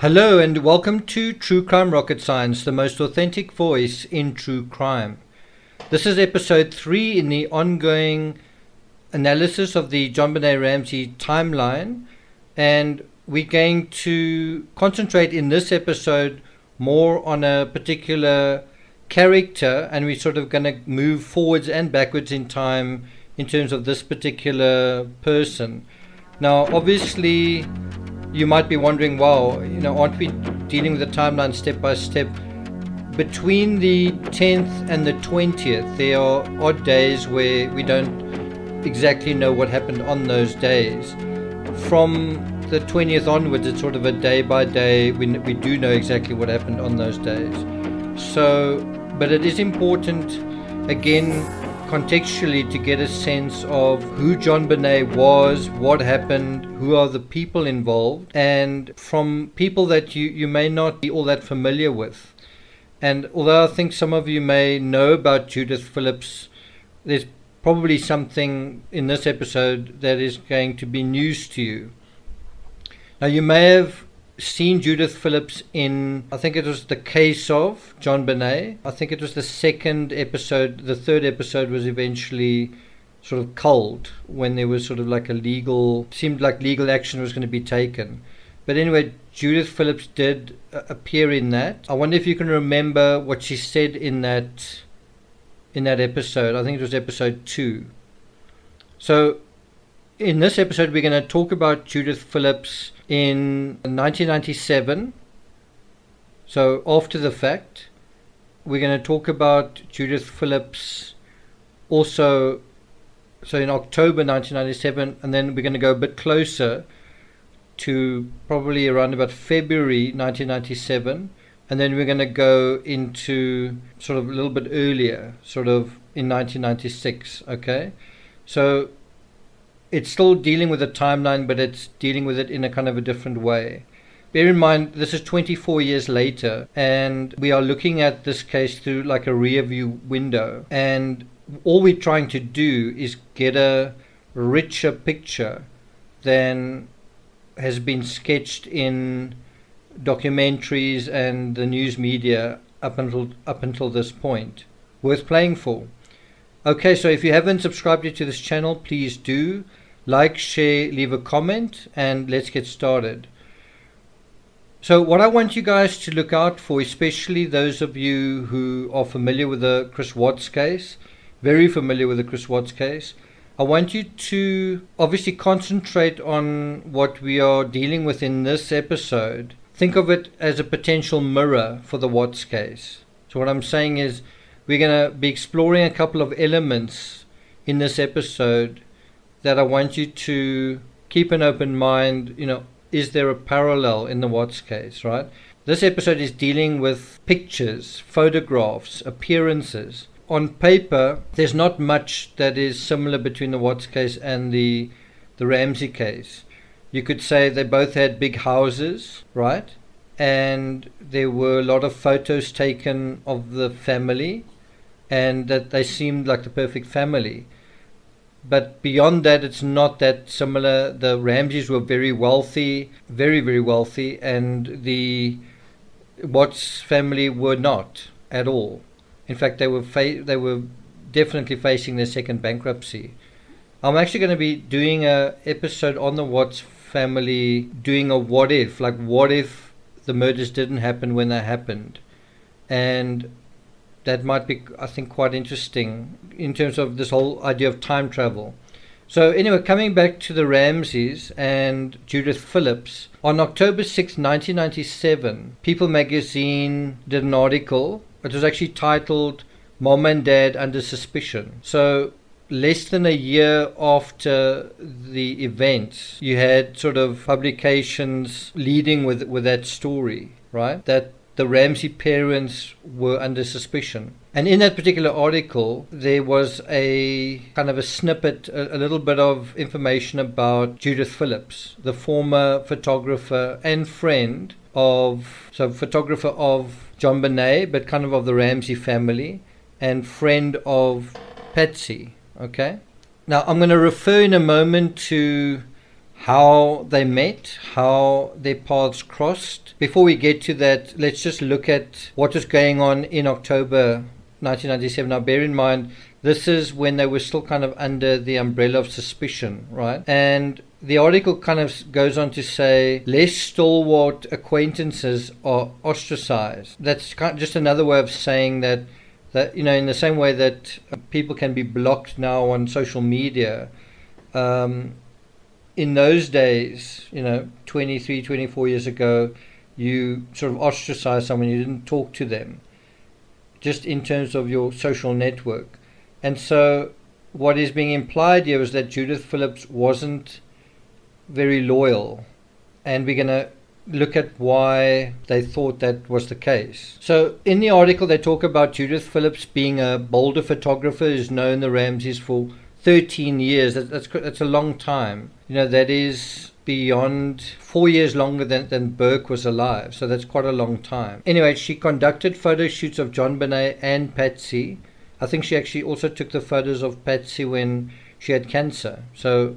Hello and welcome to True Crime Rocket Science, the most authentic voice in true crime. This is episode 3 in the ongoing analysis of the John JonBenét Ramsey timeline, and we're going to concentrate in this episode more on a particular character, and we're sort of going to move forwards and backwards in time in terms of this particular person. Now, obviously, you might be wondering, wow, you know, aren't we dealing with the timeline step by step? Between the 10th and the 20th, there are odd days where we don't exactly know what happened on those days. From the 20th onwards, it's sort of a day by day, we, we do know exactly what happened on those days. So, but it is important, again, contextually to get a sense of who JonBenét was, what happened, who are the people involved, and from people that you, you may not be all that familiar with. And although I think some of you may know about Judith Phillips, there's probably something in this episode that is going to be news to you. Now, you may have seen Judith Phillips in, I think it was The Case of JonBenét. I think it was the second episode, the third episode was eventually sort of culled when there was sort of like a legal, seemed like legal action was going to be taken. But anyway, Judith Phillips did uh, appear in that. I wonder if you can remember what she said in that in that episode. I think it was episode 2. So in this episode we're going to talk about Judith Phillips in 1997. So, after the fact, we're going to talk about Judith Phillips also. So, in October 1997, and then we're going to go a bit closer to probably around about February 1997, and then we're going to go into sort of a little bit earlier, sort of in 1996. Okay, so it's still dealing with a timeline, but it's dealing with it in a kind of a different way. Bear in mind, this is 24 years later, and we are looking at this case through like a rear view window. And all we're trying to do is get a richer picture than has been sketched in documentaries and the news media up until up until this point. Worth playing for. Okay, so if you haven't subscribed yet to this channel, please do. Like, share, leave a comment, and let's get started. So, what I want you guys to look out for, especially those of you who are familiar with the Chris Watts case, very familiar with the Chris Watts case, I want you to obviously concentrate on what we are dealing with in this episode. Think of it as a potential mirror for the Watts case. So, what I'm saying is, we're going to be exploring a couple of elements in this episode that I want you to keep an open mind. You know, is there a parallel in the Watts case, right? This episode is dealing with pictures, photographs, appearances. On paper, there's not much that is similar between the Watts case and the the Ramsey case. You could say they both had big houses, right? And there were a lot of photos taken of the family, and that they seemed like the perfect family but beyond that, it's not that similar. The Ramseys were very wealthy, very, very wealthy, and the Watts family were not at all. In fact, they were fa- they were definitely facing their second bankruptcy. I'm actually going to be doing a episode on the Watts family, doing a what if, like what if the murders didn't happen when they happened, and that might be, I think, quite interesting in terms of this whole idea of time travel. So, anyway, coming back to the Ramseys and Judith Phillips, on October 6, 1997, People magazine did an article. It was actually titled Mom and Dad Under Suspicion. So, less than a year after the events, you had sort of publications leading with, with that story, right? That the Ramsey parents were under suspicion. And in that particular article, there was a kind of a snippet, a, a, little bit of information about Judith Phillips, the former photographer and friend of, so photographer of JonBenét, but kind of of the Ramsey family, and friend of Patsy. Okay? Now, I'm going to refer in a moment to how they met, how their paths crossed. Before we get to that, let's just look at what was going on in October 1997. Now, bear in mind, this is when they were still kind of under the umbrella of suspicion, right? And the article kind of goes on to say less stalwart acquaintances are ostracized. That's kind of just another way of saying that that you know in the same way that people can be blocked now on social media. Um, in those days, you know, 23, 24 years ago, you sort of ostracized someone, you didn't talk to them, just in terms of your social network. And so, what is being implied here is that Judith Phillips wasn't very loyal, and we're going to look at why they thought that was the case. So, in the article, they talk about Judith Phillips being a Boulder photographer who's known the Ramseys for 13 years. That, that's that's a long time. You know, that is beyond four years longer than, than Burke was alive. So that's quite a long time. Anyway, she conducted photo shoots of JonBenét and Patsy I think she actually also took the photos of Patsy when she had cancer. So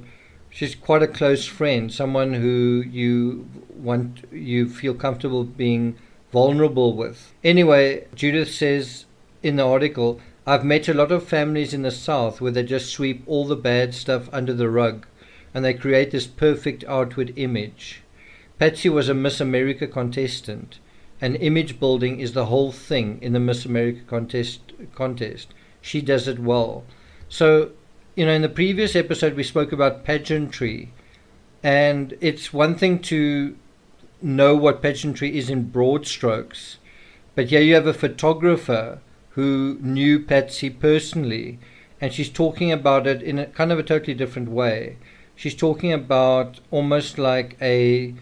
she's quite a close friend, someone who you want you feel comfortable being vulnerable with. Anyway, Judith says in the article, I've met a lot of families in the South where they just sweep all the bad stuff under the rug and they create this perfect outward image. Patsy was a Miss America contestant and image building is the whole thing in the Miss America contest contest. She does it well. So, you know, in the previous episode we spoke about pageantry, and it's one thing to know what pageantry is in broad strokes, but here you have a photographer who knew Patsy personally, and she's talking about it in a kind of a totally different way. She's talking about almost like a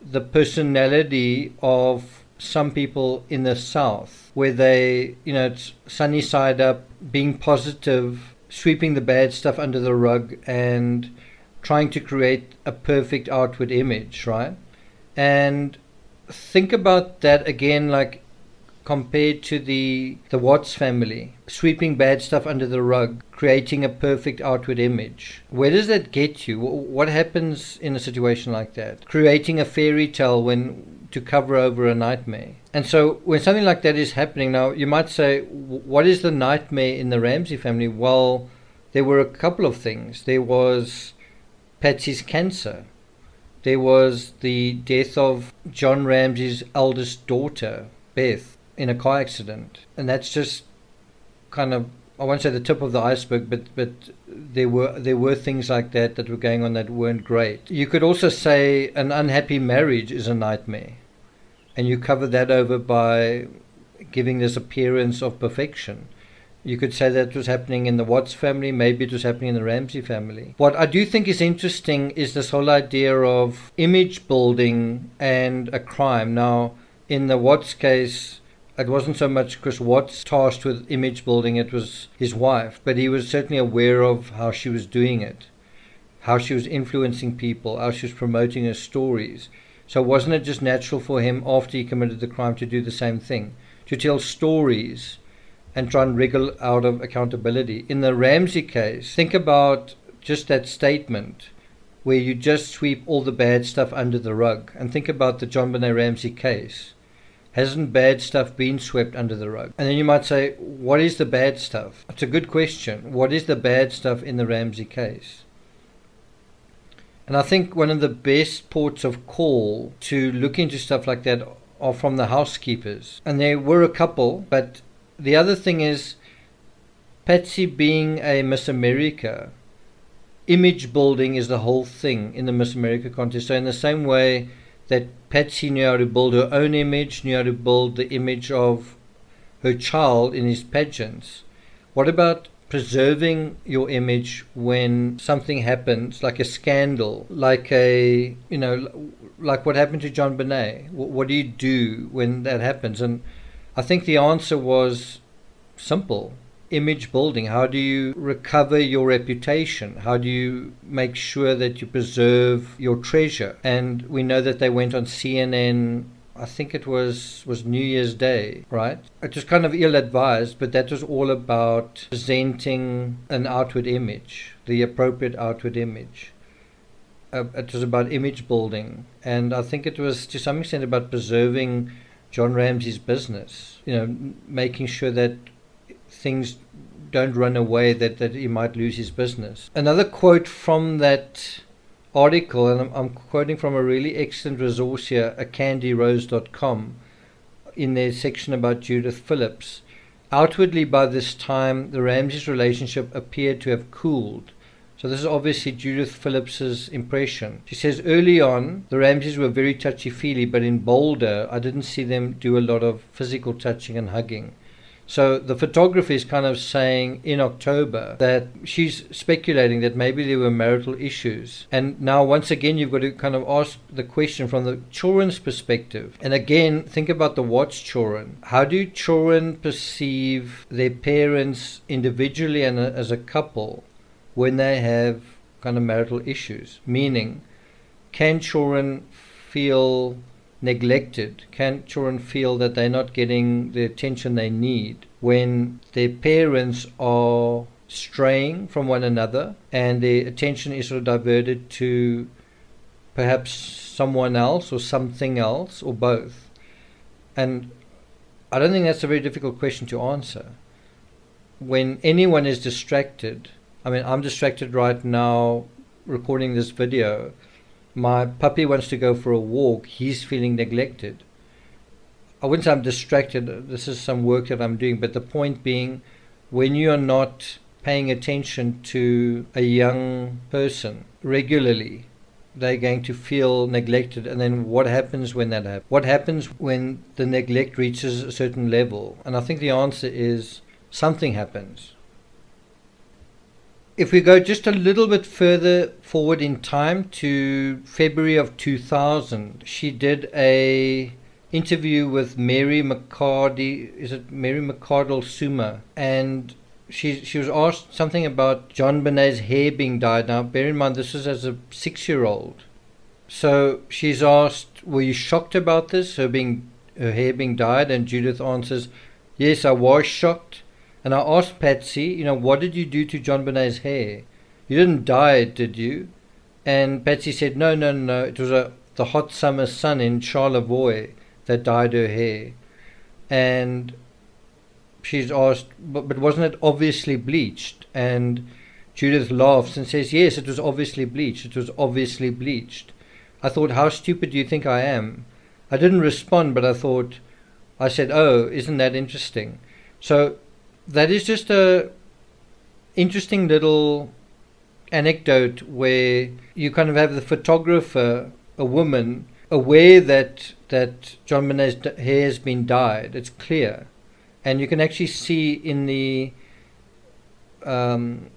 the personality of some people in the South, where they, you know, it's sunny side up, being positive, sweeping the bad stuff under the rug, and trying to create a perfect outward image, right? And think about that again, like compared to the the Watts family, sweeping bad stuff under the rug, creating a perfect outward image. Where does that get you? What happens in a situation like that? Creating a fairy tale when to cover over a nightmare. And so when something like that is happening now, you might say, what is the nightmare in the Ramsey family? Well, there were a couple of things. There was Patsy's cancer. There was the death of John Ramsey's eldest daughter, Beth in a car accident, and that's just kind of I won't say the tip of the iceberg, but but there were there were things like that that were going on that weren't great. You could also say an unhappy marriage is a nightmare, and you cover that over by giving this appearance of perfection. You could say that was happening in the Watts family, maybe it was happening in the Ramsey family. What I do think is interesting is this whole idea of image building and a crime. Now, in the Watts case, it wasn't so much Chris Watts tasked with image building, it was his wife, but he was certainly aware of how she was doing it, how she was influencing people, how she was promoting her stories. So wasn't it just natural for him after he committed the crime to do the same thing? To tell stories and try and wriggle out of accountability. In the Ramsey case, think about just that statement where you just sweep all the bad stuff under the rug. And think about the JonBenét Ramsey case Hasn't bad stuff been swept under the rug? And then you might say, what is the bad stuff? It's a good question. What is the bad stuff in the Ramsey case? And I think one of the best ports of call to look into stuff like that are from the housekeepers. And there were a couple, but the other thing is Patsy being a Miss America, image building is the whole thing in the Miss America contest. So, in the same way that Patsy knew how to build her own image, knew how to build the image of her child in his pageants. What about preserving your image when something happens, like a scandal, like a, you know, like what happened to JonBenét? What do you do when that happens? And I think the answer was simple image building? How do you recover your reputation? How do you make sure that you preserve your treasure? And we know that they went on CNN. I think it was was New Year's Day, right? It was kind of ill-advised, but that was all about presenting an outward image, the appropriate outward image. uh, it was about image building, and I think it was to some extent about preserving John Ramsey's business. You know, making sure that things don't run away, that that he might lose his business. Another quote from that article, and I'm, I'm quoting from a really excellent resource here, acandyrose.com, in their section about Judith Phillips. Outwardly, by this time, the Ramseys relationship appeared to have cooled. So this is obviously Judith Phillips's impression. She says early on the Ramseys were very touchy feely, but in Boulder I didn't see them do a lot of physical touching and hugging. So the photographer is kind of saying in October that she's speculating that maybe there were marital issues. And now once again you've got to kind of ask the question from the children's perspective. And again, think about the Watts children. How do children perceive their parents individually and uh, as a couple when they have kind of marital issues? Meaning, can children feel neglected? Can children feel that they're not getting the attention they need when their parents are straying from one another and their attention is sort of diverted to perhaps someone else or something else or both? And I don't think that's a very difficult question to answer. When anyone is distracted, I mean, I'm distracted right now recording this video my puppy wants to go for a walk, he's feeling neglected. I wouldn't say I'm distracted, this is some work that I'm doing, but the point being, when you're not paying attention to a young person regularly, they're going to feel neglected. And then what happens when that happens? What happens when the neglect reaches a certain level? And I think the answer is something happens if we go just a little bit further forward in time to February of 2000, she did a interview with Mary McCarty. Is it Mary McCardle Suma? And she she was asked something about JonBenét's hair being dyed. Now, bear in mind this is as a six-year-old. So she's asked, "Were you shocked about this? Her being her hair being dyed?" And Judith answers, "Yes, I was shocked." And I asked Patsy, you know, what did you do to JonBenét's hair? You didn't dye it, did you? And Patsy said, no, no, no, it was a, the hot summer sun in Charlevoix that dyed her hair. And she's asked, but, but wasn't it obviously bleached? And Judith laughs and says, yes, it was obviously bleached. It was obviously bleached. I thought, how stupid do you think I am? I didn't respond, but I thought, I said, oh, isn't that interesting? So that is just a interesting little anecdote where you kind of have the photographer, a woman, aware that that JonBenét's hair has been dyed. It's clear, and you can actually see in the um,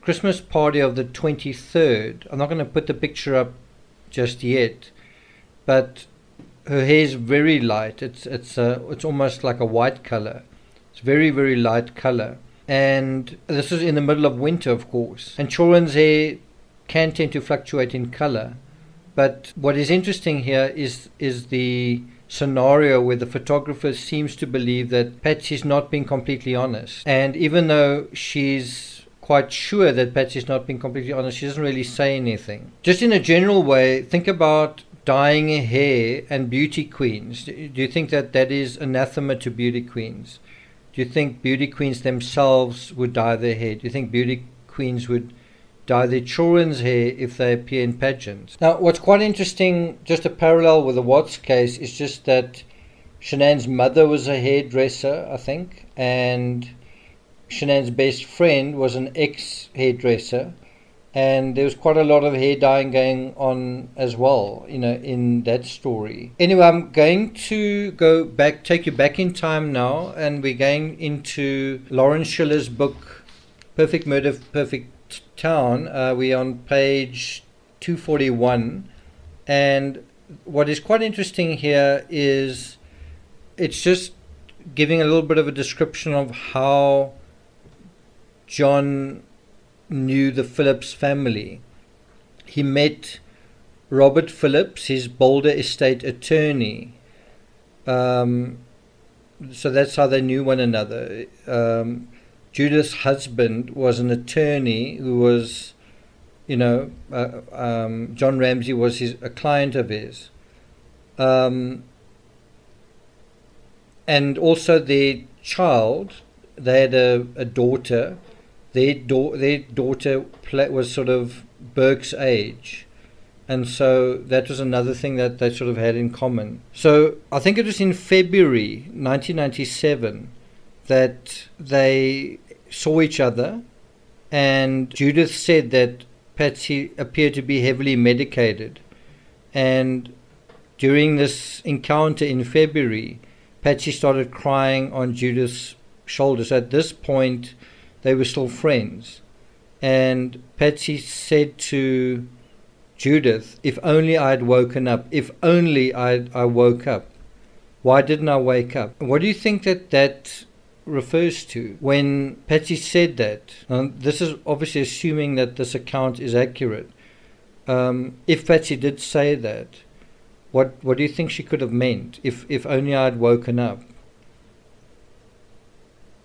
Christmas party of the twenty third. I'm not going to put the picture up just yet, but her hair is very light. It's it's a, it's almost like a white color it's very, very light color. And this is in the middle of winter, of course. And children's hair can tend to fluctuate in color. But what is interesting here is, is the scenario where the photographer seems to believe that Patsy's not being completely honest. And even though she's quite sure that Patsy's not being completely honest, she doesn't really say anything. Just in a general way, think about dyeing a hair and beauty queens. Do you think that that is anathema to beauty queens? Do you think beauty queens themselves would dye their hair? Do you think beauty queens would dye their children's hair if they appear in pageants? Now, what's quite interesting, just a parallel with the Watts case, is just that Shanann's mother was a hairdresser, I think, and Shanann's best friend was an ex hairdresser and there was quite a lot of hair dyeing going on as well, you know, in that story. Anyway, I'm going to go back, take you back in time now, and we're going into Lawrence Schiller's book, Perfect Murder, of Perfect Town. Uh, we're on page 241, and what is quite interesting here is it's just giving a little bit of a description of how John knew the Phillips family. He met Robert Phillips, his Boulder estate attorney. Um, so that's how they knew one another. Um, Judith's husband was an attorney who was you know, uh, um, John Ramsey was his, a client of his. Um, and also their child, they had a, a daughter. Their, da- their daughter was sort of Burke's age. And so that was another thing that they sort of had in common. So I think it was in February 1997 that they saw each other, and Judith said that Patsy appeared to be heavily medicated. And during this encounter in February, Patsy started crying on Judith's shoulders. At this point, they were still friends. And Patsy said to Judith, if only I had woken up, if only I, I woke up. Why didn't I wake up? What do you think that that refers to when Patsy said that? Now, this is obviously assuming that this account is accurate. Um, if Patsy did say that, what what do you think she could have meant? If if only I had woken up.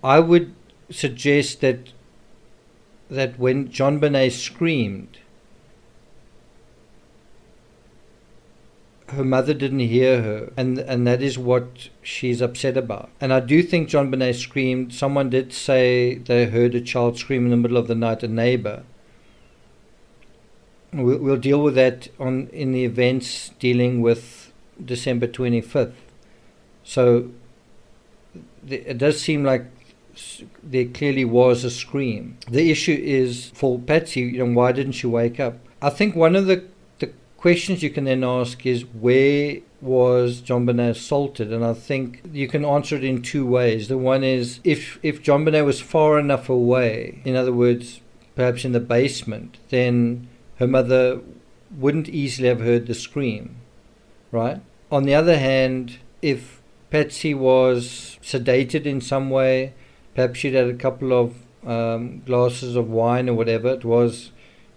I would suggest that that when JonBenét screamed, her mother didn't hear her, and and that is what she's upset about. And I do think JonBenét screamed. Someone did say they heard a child scream in the middle of the night, a neighbor. We'll, we'll deal with that on in the events dealing with December twenty fifth. So it does seem like there clearly was a scream. The issue is for Patsy, you know, why didn't she wake up? I think one of the questions you can then ask is where was John JonBenét assaulted? And I think you can answer it in two ways. The one is if if JonBenét was far enough away, in other words, perhaps in the basement, then her mother wouldn't easily have heard the scream, right? On the other hand, if Patsy was sedated in some way, perhaps she'd had a couple of um, glasses of wine or whatever it was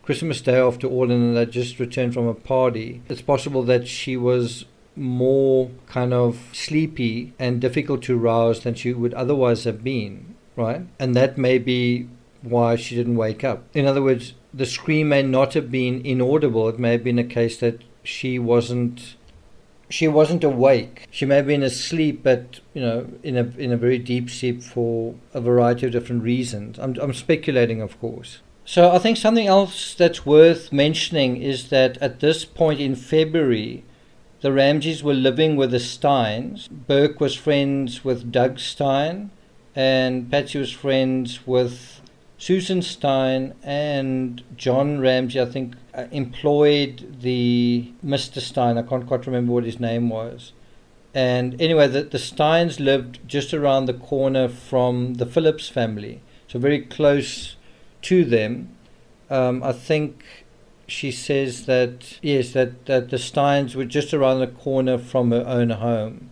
Christmas Day after all, and had just returned from a party, it's possible that she was more kind of sleepy and difficult to rouse than she would otherwise have been, right? And that may be why she didn't wake up. In other words, the scream may not have been inaudible. It may have been a case that she wasn't she wasn't awake. She may have been asleep, but you know, in a in a very deep sleep for a variety of different reasons. I'm I'm speculating, of course. So I think something else that's worth mentioning is that at this point in February, the Ramseys were living with the Steins. Burke was friends with Doug Stein, and Patsy was friends with Susan Stein, and John Ramsey, I think, uh, employed the Mr. Stein. I can't quite remember what his name was. And anyway, the, the Steins lived just around the corner from the Phillips family, so very close to them. Um, I think she says that yes, that, that the Steins were just around the corner from her own home.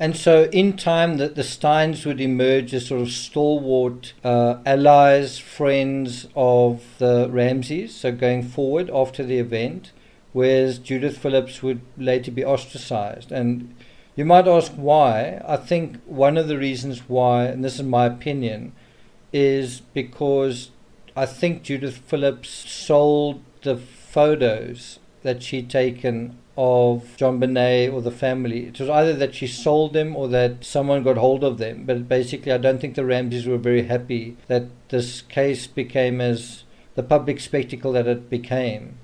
And so, in time, that the Steins would emerge as sort of stalwart uh, allies, friends of the Ramseys. So, going forward after the event, whereas Judith Phillips would later be ostracized. And you might ask why. I think one of the reasons why, and this is my opinion, is because I think Judith Phillips sold the photos that she'd taken of JonBenét or the family. It was either that she sold them or that someone got hold of them. But basically, I don't think the Ramseys were very happy that this case became as the public spectacle that it became.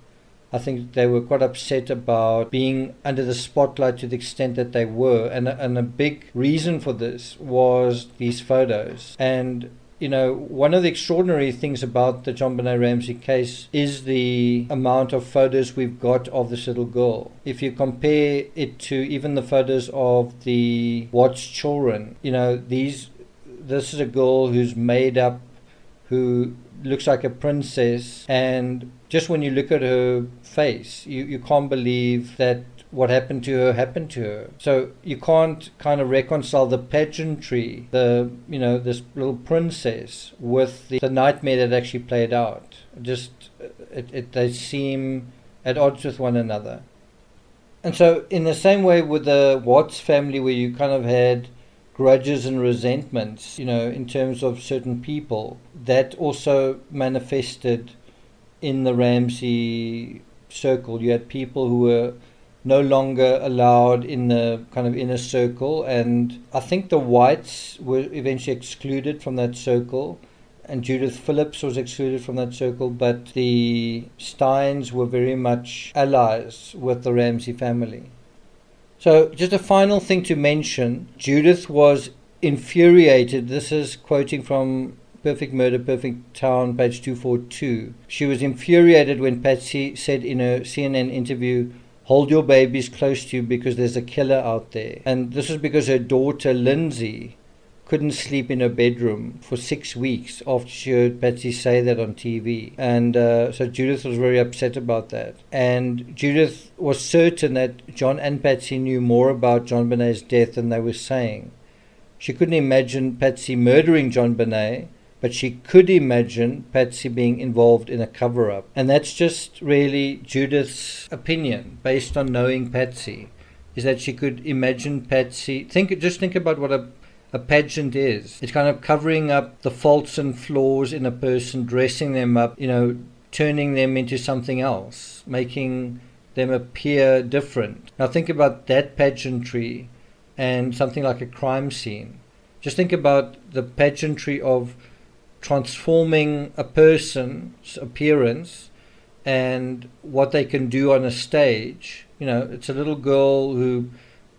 I think they were quite upset about being under the spotlight to the extent that they were. And, and a big reason for this was these photos. And you know, one of the extraordinary things about the John JonBenét Ramsey case is the amount of photos we've got of this little girl. If you compare it to even the photos of the Watts children, you know, these this is a girl who's made up, who looks like a princess, and just when you look at her face, you, you can't believe that what happened to her happened to her. So you can't kind of reconcile the pageantry, the you know this little princess, with the, the nightmare that actually played out. Just uh, it, it, they seem at odds with one another. And so, in the same way with the Watts family, where you kind of had grudges and resentments, you know, in terms of certain people, that also manifested in the Ramsey circle. You had people who were no longer allowed in the kind of inner circle, and I think the Whites were eventually excluded from that circle. And Judith Phillips was excluded from that circle, but the Steins were very much allies with the Ramsey family. So, just a final thing to mention Judith was infuriated. This is quoting from Perfect Murder, Perfect Town, page 242. She was infuriated when Patsy said in a CNN interview, Hold your babies close to you because there's a killer out there. And this was because her daughter, Lindsay, couldn't sleep in her bedroom for six weeks after she heard Patsy say that on TV. And uh, so Judith was very upset about that. And Judith was certain that John and Patsy knew more about John JonBenét's death than they were saying. She couldn't imagine Patsy murdering John JonBenet, but she could imagine Patsy being involved in a cover up. And that's just really Judith's opinion based on knowing Patsy. Is that she could imagine Patsy think just think about what a a pageant is. It's kind of covering up the faults and flaws in a person, dressing them up, you know, turning them into something else, making them appear different. Now think about that pageantry and something like a crime scene. Just think about the pageantry of transforming a person's appearance and what they can do on a stage. You know, it's a little girl who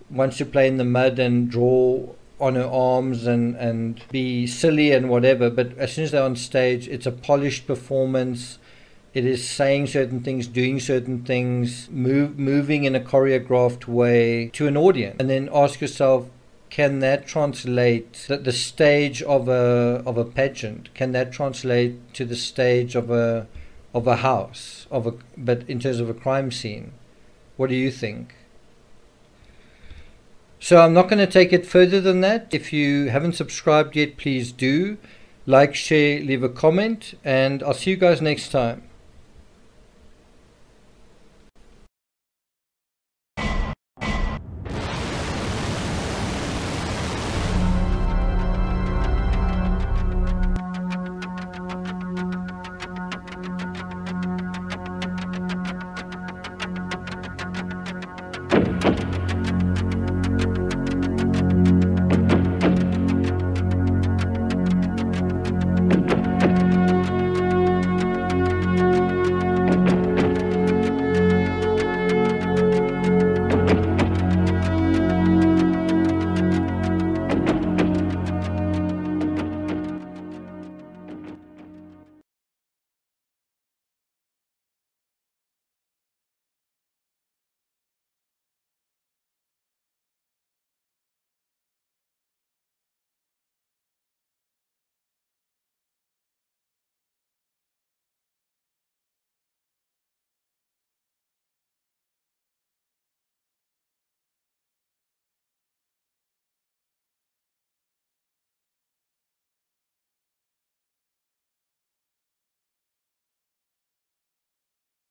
wants to play in the mud and draw on her arms and, and be silly and whatever, but as soon as they're on stage, it's a polished performance. It is saying certain things, doing certain things, move, moving in a choreographed way to an audience. And then ask yourself, can that translate the, the stage of a of a pageant? Can that translate to the stage of a of a house of a but in terms of a crime scene? What do you think? So I'm not going to take it further than that. If you haven't subscribed yet, please do. Like, share, leave a comment, and I'll see you guys next time.